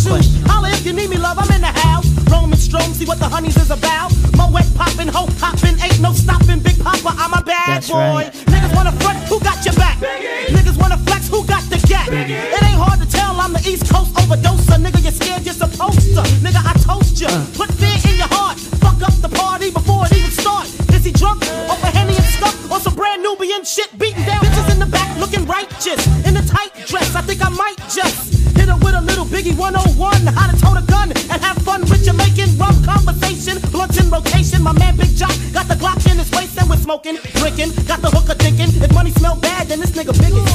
shoot. Holla if you need me, love, I'm in the house. Roam and strong, see what the honeys is about. Moet poppin', hope poppin', ain't no stopping. Big Poppa, I'm a bad That's boy. right. Niggas wanna front, who got your back? Niggas wanna flex, who got the gap? It ain't hard to tell, I'm the East Coast overdoser. Nigga, you're scared, you're supposed to. Nigga, I toast ya. Uh. Put fear in your heart. Fuck up the party before it even start. Is he drunk? Off a Henny and stuff? Or some brand Nubian shit beating down bitches in the back looking righteous. In a tight dress, I think I might just 101. How to tote a gun and have fun with Jamaican rum conversation. Blunts in rotation. My man Big Jock got the Glock in his waist and we're smoking, drinking. Got the hooker thinking. If money smell bad, then this nigga big is